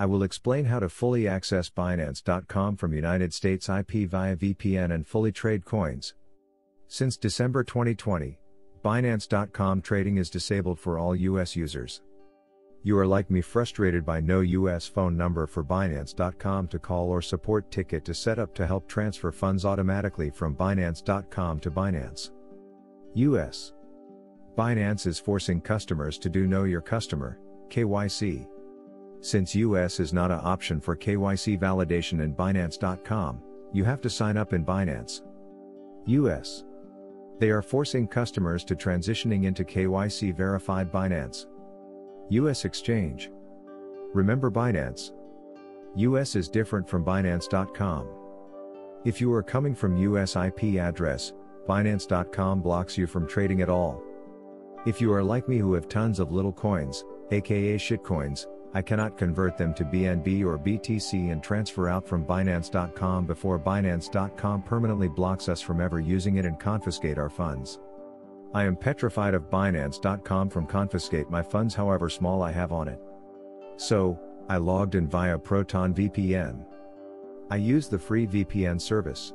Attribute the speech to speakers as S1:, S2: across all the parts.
S1: I will explain how to fully access Binance.com from United States IP via VPN and fully trade coins. Since December 2020, Binance.com trading is disabled for all US users. You are like me frustrated by no US phone number for Binance.com to call or support ticket to set up to help transfer funds automatically from Binance.com to Binance. US. Binance is forcing customers to do Know Your Customer, KYC. Since US is not an option for KYC validation in Binance.com, you have to sign up in Binance. US. They are forcing customers to transitioning into KYC verified Binance. US Exchange. Remember Binance. US is different from Binance.com. If you are coming from US IP address, Binance.com blocks you from trading at all. If you are like me who have tons of little coins, aka shitcoins, I cannot convert them to BNB or BTC and transfer out from Binance.com before Binance.com permanently blocks us from ever using it and confiscate our funds. I am petrified of Binance.com from confiscate my funds however small I have on it. So, I logged in via Proton VPN. I use the free VPN service.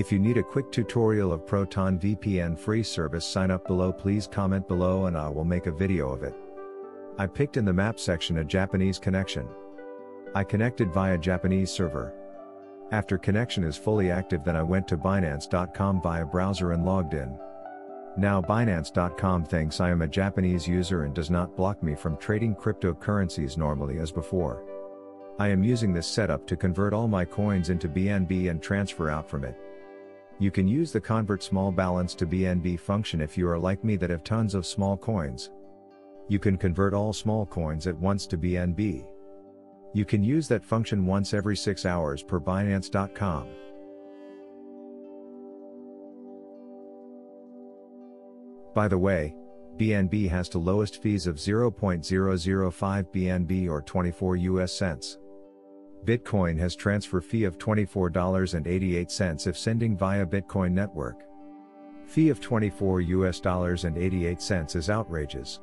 S1: If you need a quick tutorial of Proton VPN free service sign up below please comment below and I will make a video of it. I picked in the map section a Japanese connection. I connected via Japanese server. After connection is fully active then I went to Binance.com via browser and logged in. Now Binance.com thinks I am a Japanese user and does not block me from trading cryptocurrencies normally as before. I am using this setup to convert all my coins into BNB and transfer out from it. You can use the convert small balance to BNB function if you are like me that have tons of small coins. You can convert all small coins at once to BNB. You can use that function once every 6 hours per Binance.com. By the way, BNB has the lowest fees of 0.005 BNB or 24 US cents. Bitcoin has transfer fee of $24.88 if sending via Bitcoin network. Fee of 24 US dollars and 88 cents is outrageous.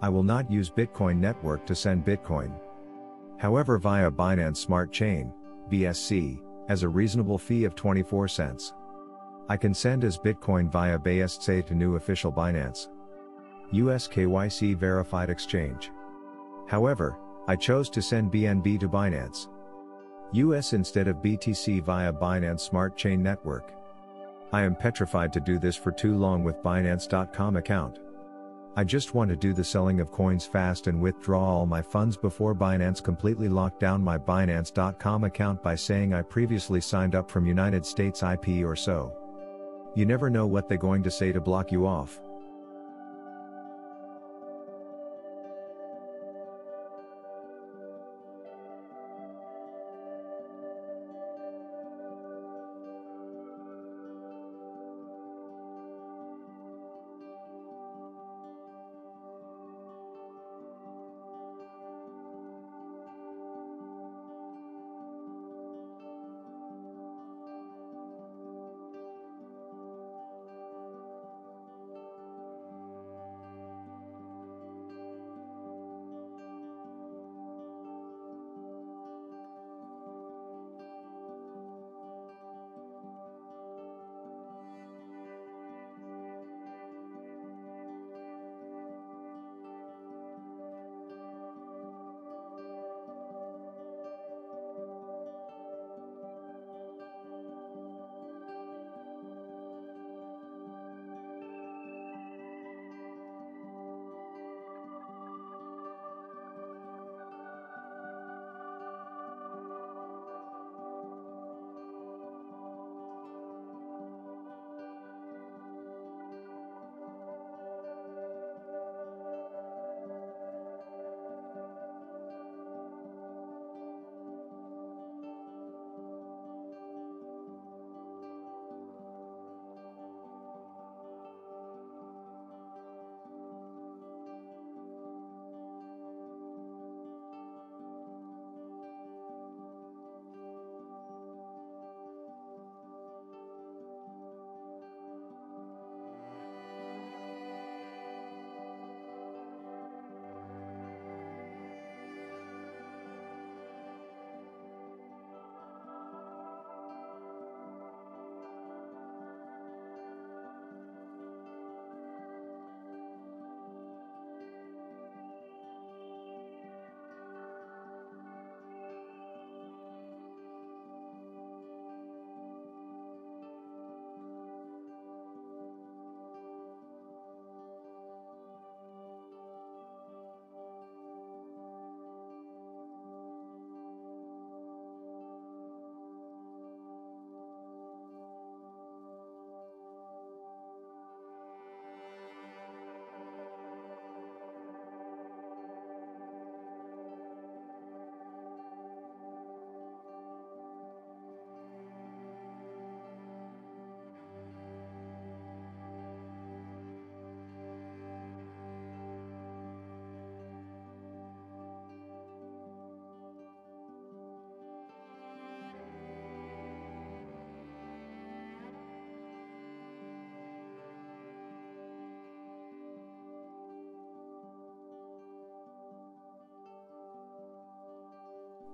S1: I will not use Bitcoin network to send Bitcoin. However via Binance Smart Chain, BSC, as a reasonable fee of 24 cents. I can send as Bitcoin via BSC to new official Binance. US KYC verified exchange. However, I chose to send BNB to Binance. US instead of BTC via Binance Smart Chain Network. I am petrified to do this for too long with Binance.com account. I just want to do the selling of coins fast and withdraw all my funds before Binance completely locked down my Binance.com account by saying I previously signed up from United States IP or so. You never know what they're going to say to block you off.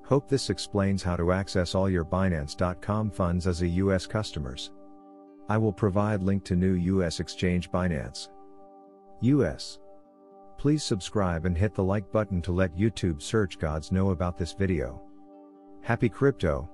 S1: Hope this explains how to access all your Binance.com funds as a US customers. I will provide link to new US exchange Binance. US. Please subscribe and hit the like button to let YouTube search gods know about this video. Happy crypto!